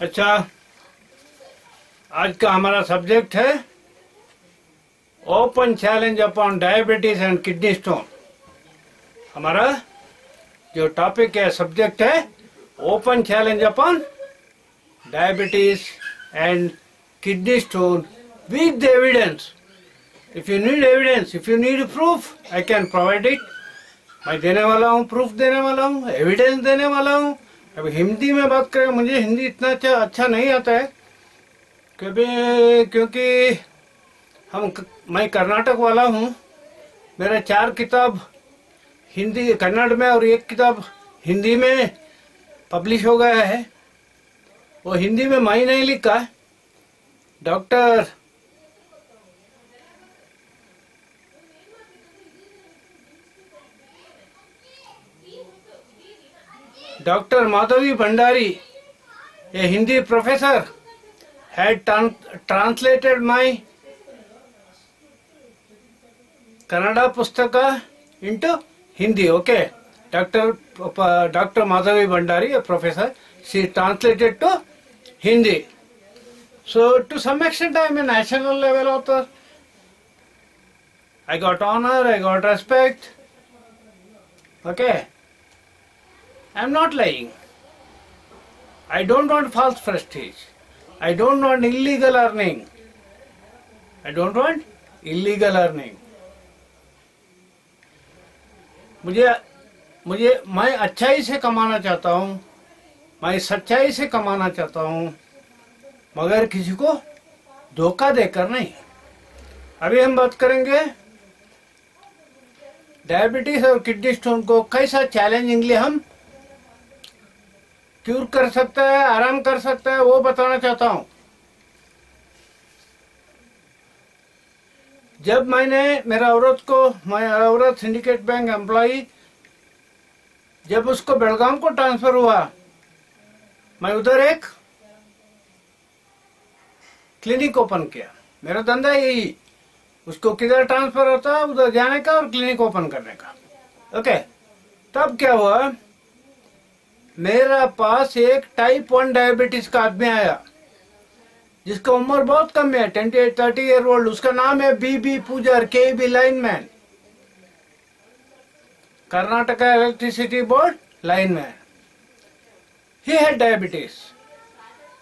अच्छा आज का हमारा सब्जेक्ट है open challenge upon diabetes and kidney stone हमारा जो टॉपिक है सब्जेक्ट है open challenge upon diabetes and kidney stone with evidence if you need evidence if you need proof I can provide it मैं देने वाला हूँ proof देने वाला हूँ एविडेंस देने वाला हूँ। अब हिंदी में बात करें, मुझे हिंदी इतना अच्छा अच्छा नहीं आता है। क्योंकि क्योंकि हम मैं कर्नाटक वाला हूँ। मेरा चार किताब हिंदी, कन्नड़ में और एक किताब हिंदी में पब्लिश हो गया है। वो हिंदी में मैं नहीं लिखा। Doctor doctor Madhavi Bhandari, a Hindi professor had translated my Kannada पुस्तक into Hindi okay doctor doctor Madhavi Bhandari a professor she translated to Hindi. So to समस्ट I mean national level offer I got honour I got respect okay. I am not lying. I don't want false prestige. I don't want illegal earning. I don't want illegal earning. मुझे मुझे मैं अच्छाई से कमाना चाहता हूँ मैं सच्चाई से कमाना चाहता हूँ मगर किसी को धोखा देकर नहीं अभी हम बात करेंगे डायबिटीज़ और किडनी स्टोन को कैसा चैलेंजिंगली हम क्यूर कर सकता है, आराम कर सकता है, वो बताना चाहता हूँ। जब मैंने, मेरा औरत को, मैं औरत सिंडिकेट बैंक एम्प्लॉई जब उसको बेलगाम को ट्रांसफ़र हुआ, मैं उधर एक क्लिनिक ओपन किया। मेरा धंधा यही, उसको किधर ट्रांसफ़र होता, उधर जाने का और क्लिनिक ओपन करने का। ओके तब क्या हुआ? मेरा पास एक टाइप वन डायबिटीज़ का आदमी आया, जिसका उम्र बहुत कम है twenty eight thirty year old उसका नाम है B B Poojar K B lineman Karnataka electricity board lineman he had diabetes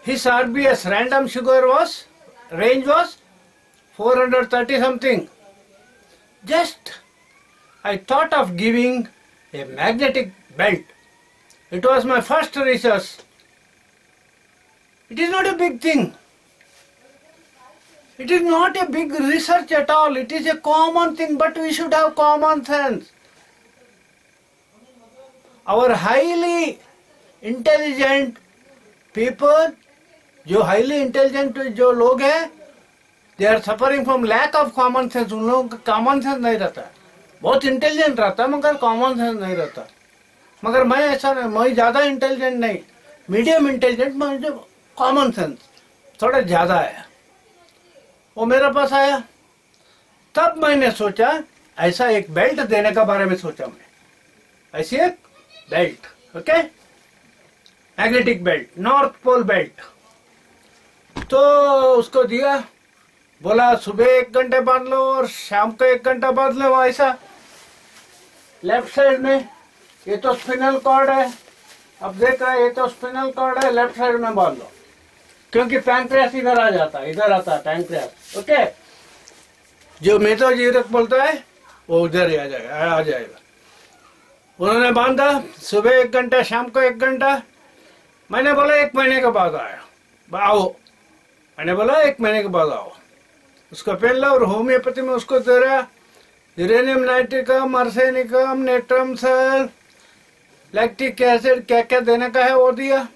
his RBS random sugar was, range was 430 something. Just, I thought of giving a magnetic belt. It was my first research. It is not a big thing. It is not a big research at all. It is a common thing, but we should have common sense. Our highly intelligent people, जो highly intelligent जो लोग हैं they are suffering from lack of common sense उन लोगों का common sense नहीं रहता बहुत इंटेलिजेंट रहता मगर कॉमन सेंस नहीं रहता मगर मैं ऐसा नहीं, मैं ज़्यादा इंटेलिजेंट नहीं। मीडियम इंटेलिजेंट मुझे कॉमन सेंस थोड़ा ज़्यादा है। वो मेरे पास आया। तब मैंने सोचा, ऐसा एक बेल्ट देने का बारे में सोचा मैं। ऐसी एक belt okay magnetic belt north pole belt तो उसको दिया, बोला, सुबह एक घंटे बाँध लो और शाम को एक घंटा बाँध लो, ऐसा। लेफ़्ट साइड में ये तो स्पिनल कॉर्ड है। अब देख रहे ये तो स्पिनल कॉर्ड है लेफ़्ट साइड में बाँध लो। क्योंकि पैंक्रियास इधर आ जाता है, इधर आता है पैंक्रियास ओके जो मेथो जीरक बोलता है, वो उधर ही आ जाएगा आ जाएगा। उन्होंने बांधा, सुबह एक घंटा, शाम को एक घंटा। मैंने बोला, एक महीने के बाद आया। आओ। मैंने बोला, एक महीने के बाद आओ। उसको पहन लो और होम्योपैथी में उसको दे रहा। Uranium nitricum arsenicum natrum sir lactic acid क्या क्या देने का है वो दिया?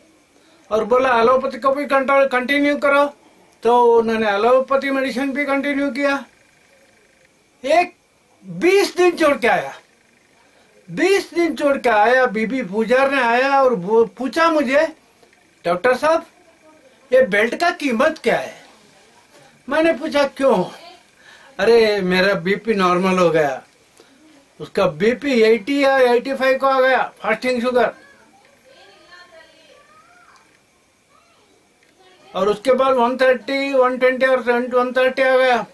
और बोला एलोपैथी को भी कंट्रोल कंटिन्यू करो। तो उन्होंने एलोपैथी मेडिसिन भी कंटिन्यू किया। एक बीस दिन छोड़ के आया। बीस दिन छोड़ के आया, बीबी पूजार ने आया और पूछा मुझे, डॉक्टर साहब, ये बेल्ट का कीमत क्या है? मैंने पूछा, क्यों? अरे, मेरा बीपी नॉर्मल हो गया। उसका बीपी 80 या 85 को आ गया फास्टिंग शुगर और उसके बाद 130, 120 और 130 आ गया।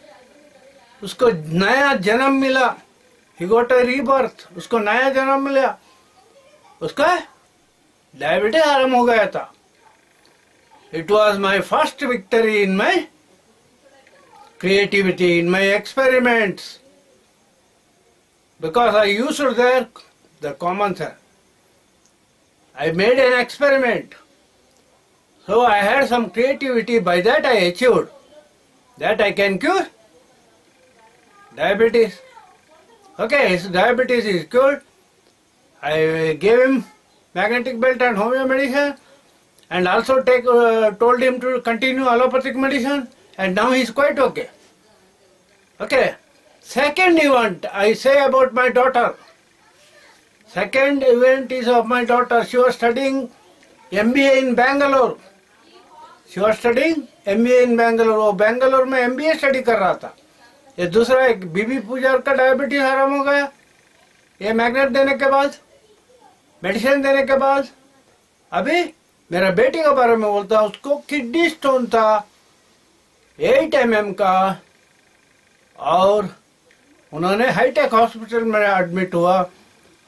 उसको नया जन्म मिला। ही गोट रीबर्थ उसको नया जन्म मिला। उसका डायबिटीज़ आराम हो गया था। It was my first victory in my creativity in my experiments because I used there the common sense. I made an experiment. So I had some creativity, by that I achieved that I can cure diabetes. Okay, his diabetes is cured. I gave him magnetic belt and homeo medicine and also take, uh, told him to continue allopathic medicine and now he's quite okay. Okay. Second event I say about my daughter. Second event is of my daughter. She was studying MBA in Bangalore. She was studying MBA in Bangalore. वो बेंगलोर में MBA study कर रहा था ये दूसरा एक बीबी पूजा का diabetes आराम हो गया ये मैग्नेट देने के बाद मेडिसिन देने के बाद अभी मेरा बेटी के बारे में बोलता हूँ उसको किडनी स्टोन था एट एम mm का और उन्होंने हाईटेक हॉस्पिटल में एडमिट हुआ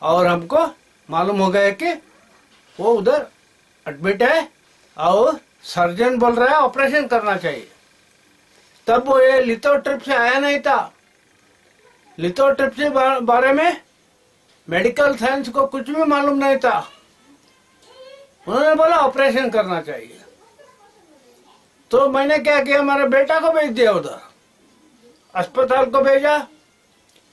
और हमको मालूम हो गया कि वो उधर एडमिट है और सर्जन बोल रहा है ऑपरेशन करना चाहिए। तब वो ये लिथो ट्रिप से आया नहीं था। लिथो ट्रिप से बारे में मेडिकल साइंस को कुछ भी मालूम नहीं था। उन्होंने बोला ऑपरेशन करना चाहिए। तो मैंने क्या किया, हमारे बेटा को भेज दिया उधर। अस्पताल को भेजा।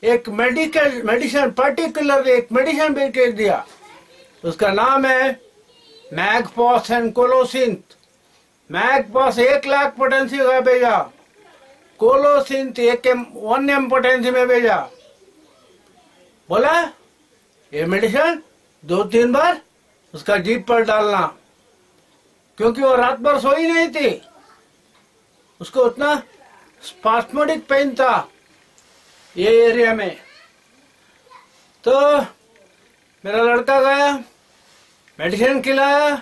एक मेडिकल मेडिसिन पर्टिकुलर एक मेडिसिन भेज दिया। उसका नाम है मैगपॉस एंड कोलोसिंथ। मैगपॉस एक लाख पोटेंसी का भेजा। कोलोसिंथ एक एम, वन एम पोटेंसी में भेजा। बोला? ये मेडिसिन दो तीन बार उसका जीप पर डालना। क्योंकि वो रात भर सोई नहीं थी। उसको उतना स्पास्मोडिक पेन था। ये एरिया में। तो मेरा लड़का गया मेडिसिन खिलाया,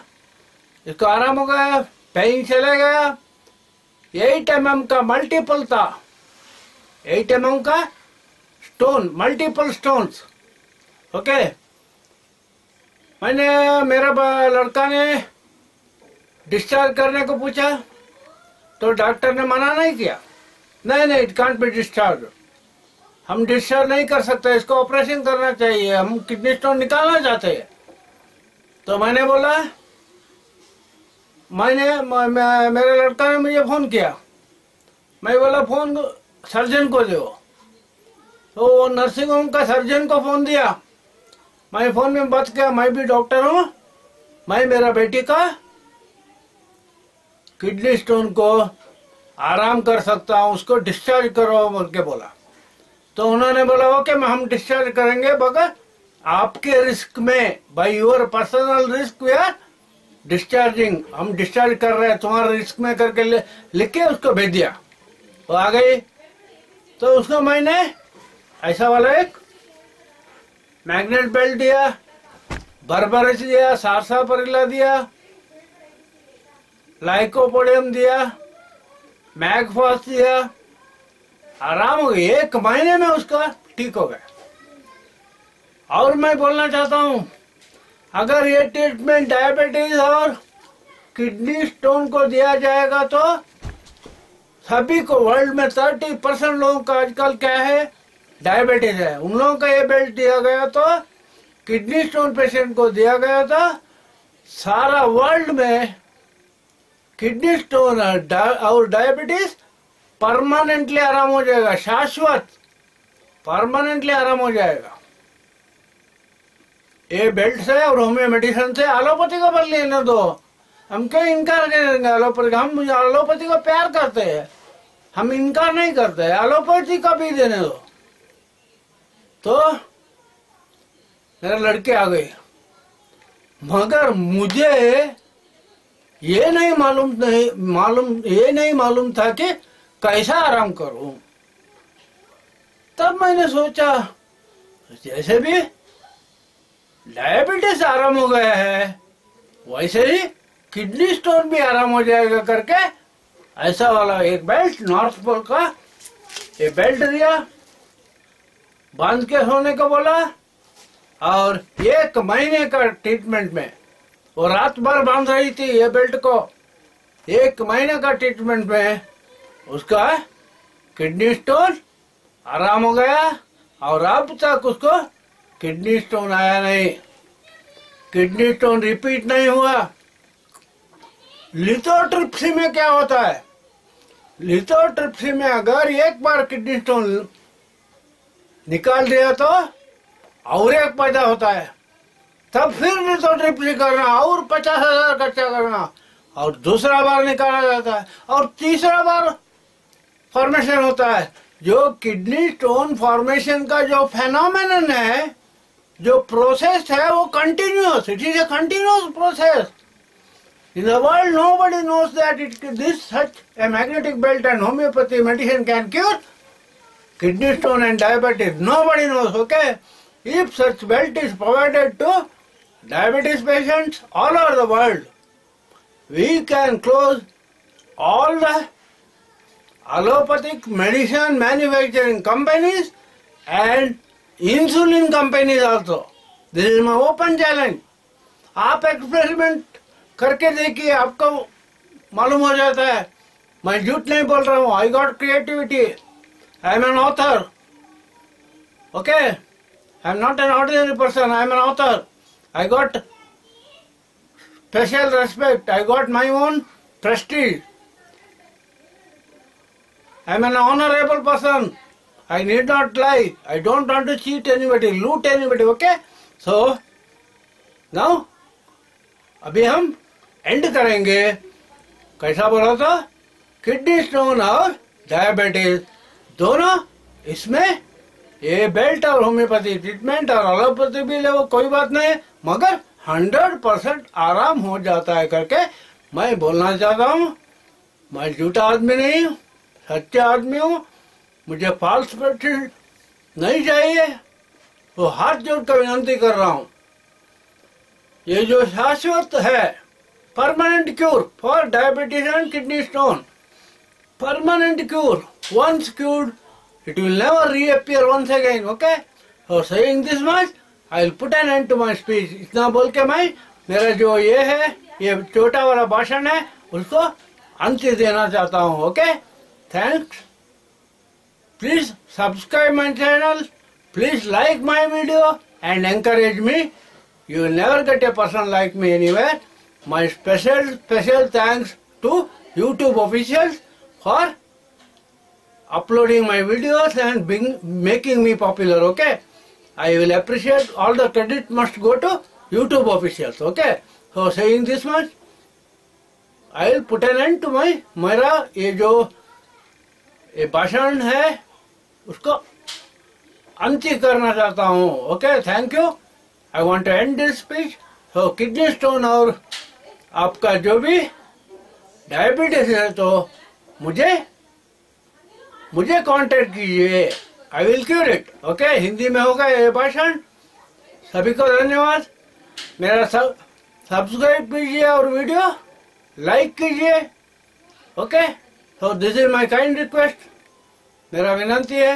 इसको आराम हो गया पेन चले गया। एट एम एम का मल्टीपल था। एट एम एम का स्टोन मल्टीपल स्टोन्स ओके मैंने, मेरा लड़का ने डिस्चार्ज करने को पूछा तो डॉक्टर ने मना नहीं किया। नहीं नहीं इट कांट बी डिस्चार्ज हम डिस्चार्ज नहीं कर सकते, इसको ऑपरेशन करना चाहिए। हम किडनी स्टोन निकालना चाहते हैं। तो मैंने बोला, मैंने मेरे लड़का ने मुझे फ़ोन किया। मैं बोला, फ़ोन सर्जन को दो। तो वो नर्सिंग होम का सर्जन को फ़ोन दिया। मैं फ़ोन में बात किया, मैं भी डॉक्टर हूँ। मैं, मेरा बेटी का किडनी स्टोन को आराम कर सकता हूँ, उसको डिस्चार्ज करो, बोल के बोला। तो उन्होंने बोला, ओके, मैं हम डिस्चार्ज करेंगे, बगैर आपके रिस्क में by your personal risk they are discharging हम डिस्चार्ज कर रहे हैं, तुम्हारे रिस्क में करके लिख के उसको भेज दिया। वो आ गई। तो उसको मैंने ऐसा वाला एक मैग्नेट बेल्ट दिया बरबरस दिया, सारसा परिला दिया लाइकोपोडियम दिया मैगफॉस दिया आराम हो गया एक महीने में उसका ठीक हो गया। और मैं बोलना चाहता हूँ, अगर ये ट्रीटमेंट डायबिटीज़ और किडनी स्टोन को दिया जाएगा तो सभी को वर्ल्ड में थर्टी परसेंट लोगों का आजकल क्या है? डायबिटीज़ है। उन लोगों का ये बेल्ट दिया गया तो किडनी स्टोन पेशेंट को दिया गया था सारा वर्ल्ड में किडनी स्टोन और डायबिटीज़ परमानेंटली आराम हो जाएगा, शाश्वत। परमानेंटली आराम हो जाएगा। ये बेल्ट से और होम्यो मेडिसिन से एलोपैथी को बदल लेने दो। हम क्यों इनकार करेंगे? एलोपैथी हम एलोपैथी को प्यार करते हैं। हम इनकार नहीं करते एलोपैथी का भी देने दो। तो मेरे लड़के आ गए। मगर मुझे ये नहीं मालूम नहीं मालूम ये नहीं मालूम था कि कैसा आराम करूँ? तब मैंने सोचा, जैसे भी डायबिटीज़ आराम हो गया है, वैसे ही किडनी स्टोन भी आराम हो जाएगा करके, ऐसा वाला एक बेल्ट नॉर्थ पोल का, ये बेल्ट दिया बाँध के सोने को बोला, और एक महीने का ट्रीटमेंट में, वो रात भर बाँध रही थी ये बेल्ट को, एक महीने का ट्रीटमेंट में उसका किडनी स्टोन आराम हो गया और अब तक उसको किडनी स्टोन आया नहीं। किडनी स्टोन रिपीट नहीं हुआ। लिथोट्रिप्सी में क्या होता है? लिथोट्रिप्सी में अगर एक बार किडनी स्टोन निकाल दिया तो और एक पैदा होता है। तब फिर लिथोट्रिप्सी करना और पचास हज़ार खर्चा करना और दूसरा बार निकाला जाता है और तीसरा बार फॉर्मेशन होता है। जो किडनी स्टोन फॉर्मेशन का जो फेनोमेन है, जो प्रोसेस है, वो continuous it is a continuous process in the world nobody knows that it this such a magnetic belt and homeopathy medicine can cure kidney stone and diabetes nobody knows okay if such belt is provided to diabetes patients all over the world we can close all the allopathic medicine manufacturing companies and insulin companies also. This is my open challenge. आप experiment करके देखिए, आपको मालूम हो जाता है। मैं झूठ नहीं बोल रहा हूँ। I got creativity I am an author okay I am not an ordinary person I am an author I got special respect I got my own prestige. I am an honorable person. I need not lie. I don't want to cheat anybody, loot anybody, okay? So, now, अभी हम end करेंगे कैसा बोला था kidney stone और diabetes दोनों इसमें ये बेल्ट और होम्योपैथी ट्रीटमेंट और एलोपैथी भी ले वो कोई बात नहीं मगर हंड्रेड परसेंट आराम हो जाता है करके मैं बोलना चाहता हूँ मैं झूठा आदमी नहीं हूँ सच्चा आदमी हूँ मुझे फॉल्स नहीं चाहिए। वो हाथ जोड़कर विनती कर रहा हूँ। ये जो शाश्वत है permanent cure for diabetes and kidney stone permanent cure once cured, it will never reappear once again, okay? So saying this much i will put an end to my इतना बोल के मैं, मेरा जो ये है, ये छोटा वाला भाषण है, उसको अंत देना चाहता हूँ okay Thanks. Please subscribe my channel. Please like my video and encourage me. You will never get a person like me anywhere. My special, special thanks to YouTube officials for uploading my videos and being, making me popular, okay? I will appreciate all the credit must go to YouTube officials, okay? So saying this much, I will put an end to my Myra Ejo ये भाषण है, उसको अंत करना चाहता हूँ। Okay thank you I want to end this speech तो kidney stone और आपका जो भी डायबिटीज़ है तो मुझे मुझे कांटेक्ट कीजिए। I will cure it okay Hindi में होगा ये भाषण। सभी को धन्यवाद। मेरा सब सब्सक्राइब कीजिए और वीडियो लाइक कीजिए। Okay तो this is my kind request मेरा विनंती है